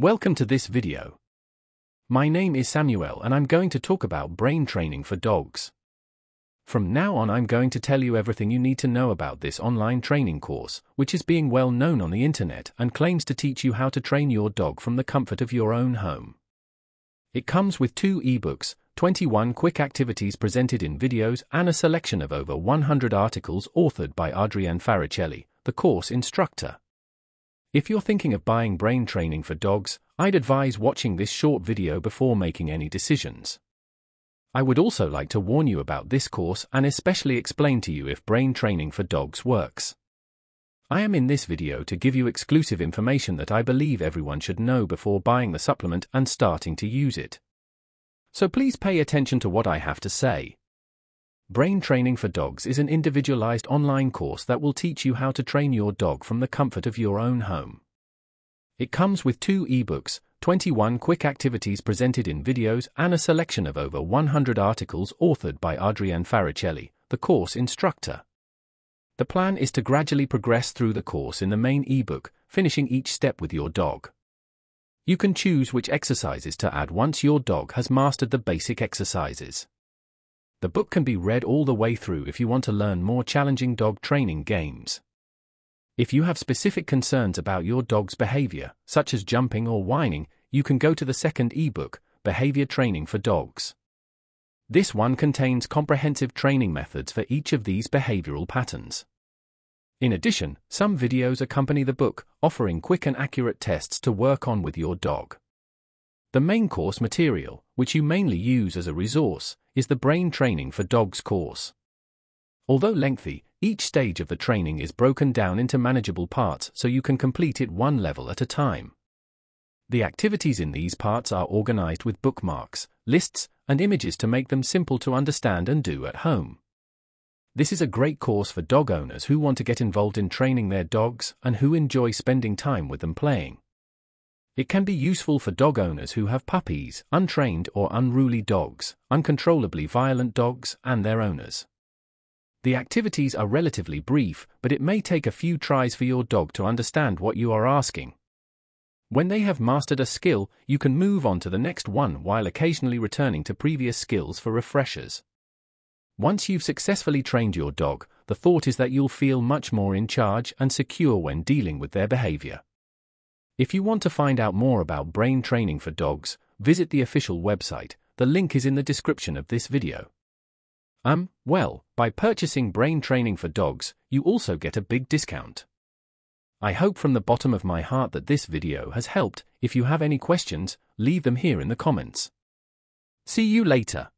Welcome to this video. My name is Samuel and I'm going to talk about brain training for dogs. From now on I'm going to tell you everything you need to know about this online training course, which is being well known on the internet and claims to teach you how to train your dog from the comfort of your own home. It comes with two ebooks, 21 quick activities presented in videos and a selection of over 100 articles authored by Adrienne Farricelli, the course instructor. If you're thinking of buying brain training for dogs, I'd advise watching this short video before making any decisions. I would also like to warn you about this course and especially explain to you if brain training for dogs works. I am in this video to give you exclusive information that I believe everyone should know before buying the supplement and starting to use it. So please pay attention to what I have to say. Brain Training for Dogs is an individualized online course that will teach you how to train your dog from the comfort of your own home. It comes with two ebooks, 21 quick activities presented in videos, and a selection of over 100 articles authored by Adrienne Farricelli, the course instructor. The plan is to gradually progress through the course in the main ebook, finishing each step with your dog. You can choose which exercises to add once your dog has mastered the basic exercises. The book can be read all the way through if you want to learn more challenging dog training games. If you have specific concerns about your dog's behavior, such as jumping or whining, you can go to the second ebook, Behavior Training for Dogs. This one contains comprehensive training methods for each of these behavioral patterns. In addition, some videos accompany the book, offering quick and accurate tests to work on with your dog. The main course material, which you mainly use as a resource, is the Brain Training for Dogs course. Although lengthy, each stage of the training is broken down into manageable parts so you can complete it one level at a time. The activities in these parts are organized with bookmarks, lists, and images to make them simple to understand and do at home. This is a great course for dog owners who want to get involved in training their dogs and who enjoy spending time with them playing. It can be useful for dog owners who have puppies, untrained or unruly dogs, uncontrollably violent dogs, and their owners. The activities are relatively brief, but it may take a few tries for your dog to understand what you are asking. When they have mastered a skill, you can move on to the next one while occasionally returning to previous skills for refreshers. Once you've successfully trained your dog, the thought is that you'll feel much more in charge and secure when dealing with their behavior. If you want to find out more about brain training for dogs, visit the official website, the link is in the description of this video. Um, well, by purchasing brain training for dogs, you also get a big discount. I hope from the bottom of my heart that this video has helped. If you have any questions, leave them here in the comments. See you later.